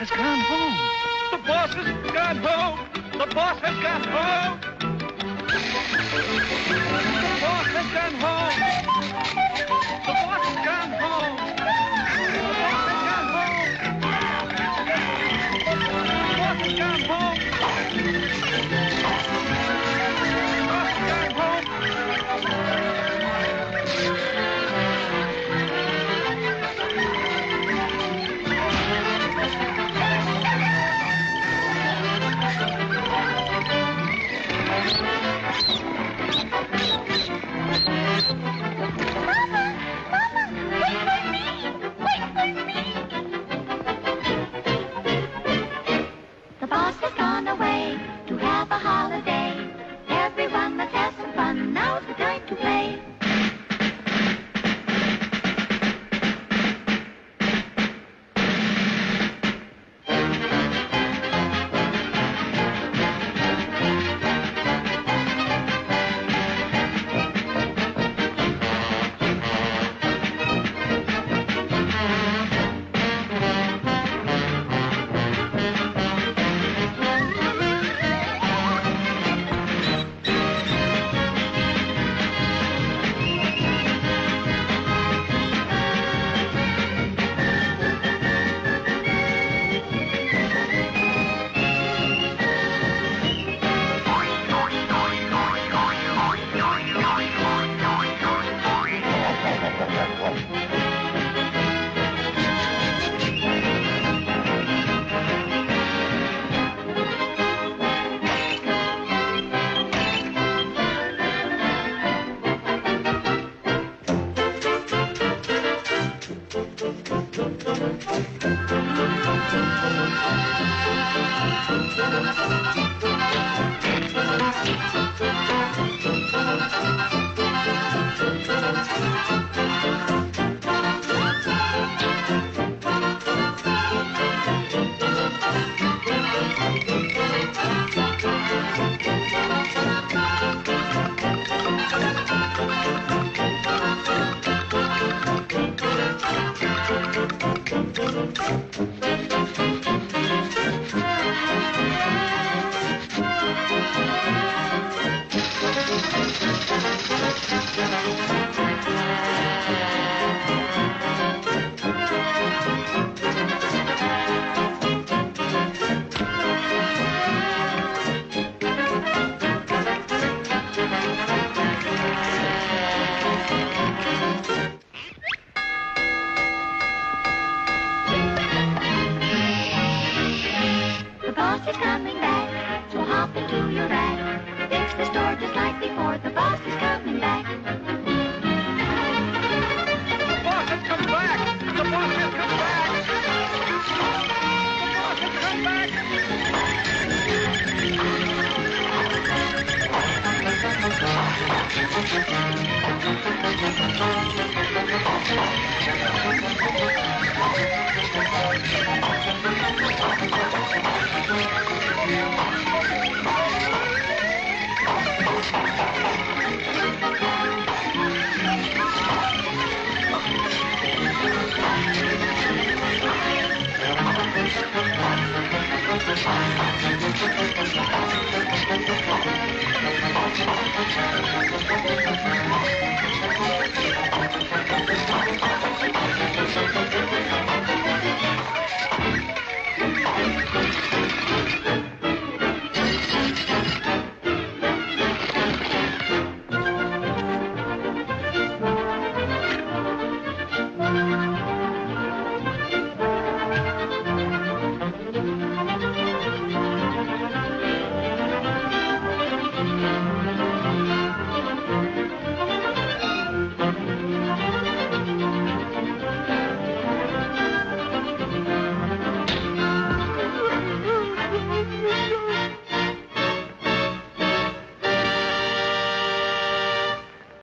has gone home. The boss has gone home. The boss has gone home. The boss has gone home. The the store just like before. The boss is coming back. The boss has come back. The boss has come back. The boss has come back. Thank